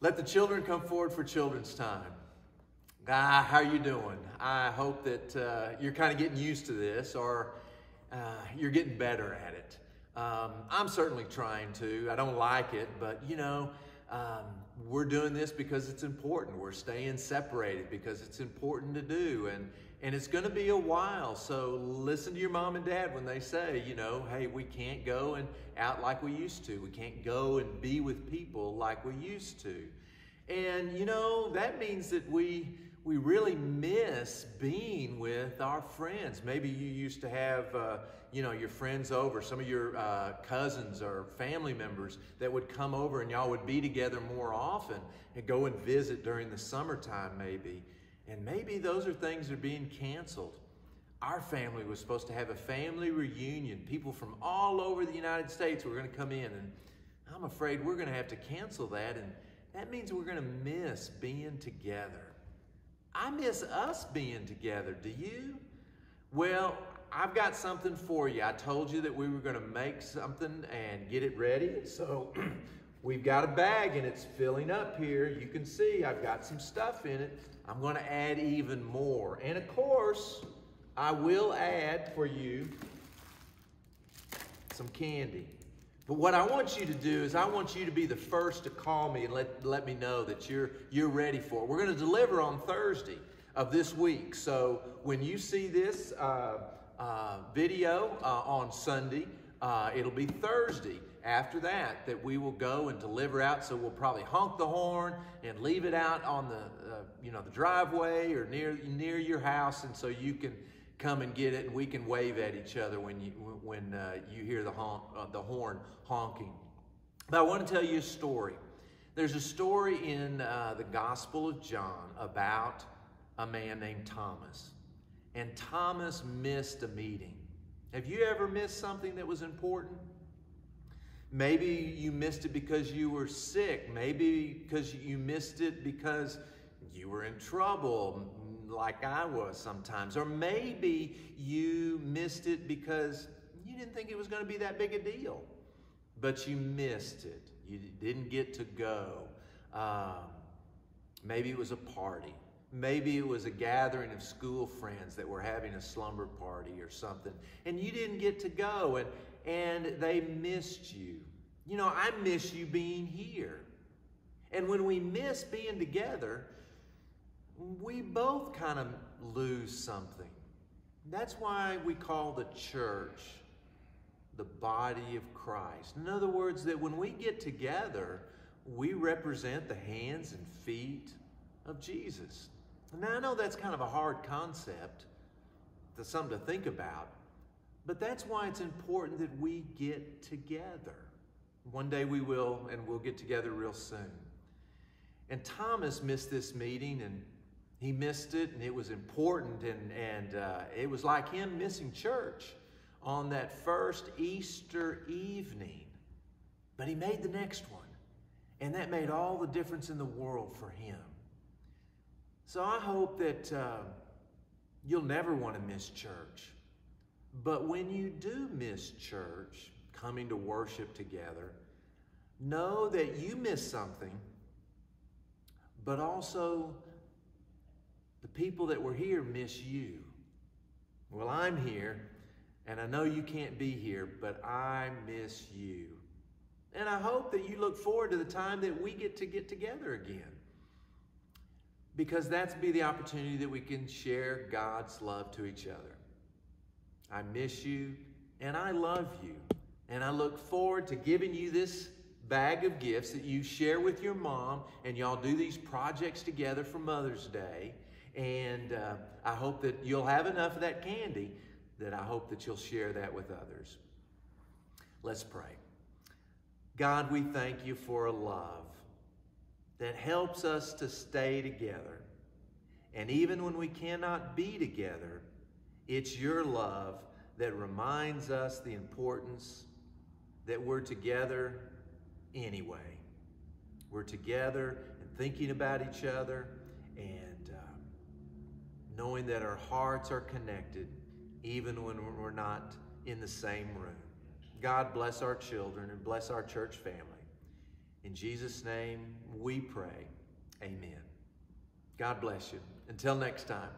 Let the children come forward for children's time. Ah, how are you doing? I hope that uh, you're kind of getting used to this or uh, you're getting better at it. Um, I'm certainly trying to. I don't like it, but you know, um, we're doing this because it's important. We're staying separated because it's important to do. And, and it's going to be a while. So listen to your mom and dad when they say, you know, hey, we can't go and out like we used to. We can't go and be with people like we used to. And, you know, that means that we we really miss being with our friends. Maybe you used to have, uh, you know, your friends over, some of your uh, cousins or family members that would come over and y'all would be together more often and go and visit during the summertime maybe. And maybe those are things that are being canceled. Our family was supposed to have a family reunion. People from all over the United States were going to come in and I'm afraid we're going to have to cancel that and that means we're going to miss being together. I miss us being together. Do you? Well, I've got something for you. I told you that we were going to make something and get it ready. So we've got a bag and it's filling up here. You can see I've got some stuff in it. I'm going to add even more. And of course, I will add for you some candy. But what I want you to do is I want you to be the first to call me and let, let me know that you're, you're ready for it. We're going to deliver on Thursday of this week. So when you see this uh, uh, video uh, on Sunday, uh, it'll be Thursday after that that we will go and deliver out. So we'll probably honk the horn and leave it out on the, uh, you know, the driveway or near, near your house. And so you can come and get it, and we can wave at each other when you when uh, you hear the honk, uh, the horn honking. But I want to tell you a story. There's a story in uh, the Gospel of John about a man named Thomas, and Thomas missed a meeting. Have you ever missed something that was important? Maybe you missed it because you were sick. Maybe because you missed it because you were in trouble like I was sometimes. Or maybe you missed it because you didn't think it was going to be that big a deal, but you missed it. You didn't get to go. Um, maybe it was a party. Maybe it was a gathering of school friends that were having a slumber party or something, and you didn't get to go, and, and they missed you. You know, I miss you being here. And when we miss being together, we both kind of lose something. That's why we call the church the body of Christ. In other words, that when we get together, we represent the hands and feet of Jesus. Now, I know that's kind of a hard concept, that's something to think about, but that's why it's important that we get together. One day we will, and we'll get together real soon. And Thomas missed this meeting, and he missed it and it was important and, and uh, it was like him missing church on that first Easter evening. But he made the next one. And that made all the difference in the world for him. So I hope that uh, you'll never want to miss church. But when you do miss church, coming to worship together, know that you missed something, but also the people that were here miss you. Well, I'm here, and I know you can't be here, but I miss you. And I hope that you look forward to the time that we get to get together again. Because that's be the opportunity that we can share God's love to each other. I miss you, and I love you. And I look forward to giving you this bag of gifts that you share with your mom, and y'all do these projects together for Mother's Day. And uh, I hope that you'll have enough of that candy that I hope that you'll share that with others. Let's pray. God, we thank you for a love that helps us to stay together. And even when we cannot be together, it's your love that reminds us the importance that we're together anyway. We're together and thinking about each other and uh, knowing that our hearts are connected even when we're not in the same room. God bless our children and bless our church family. In Jesus' name we pray. Amen. God bless you. Until next time.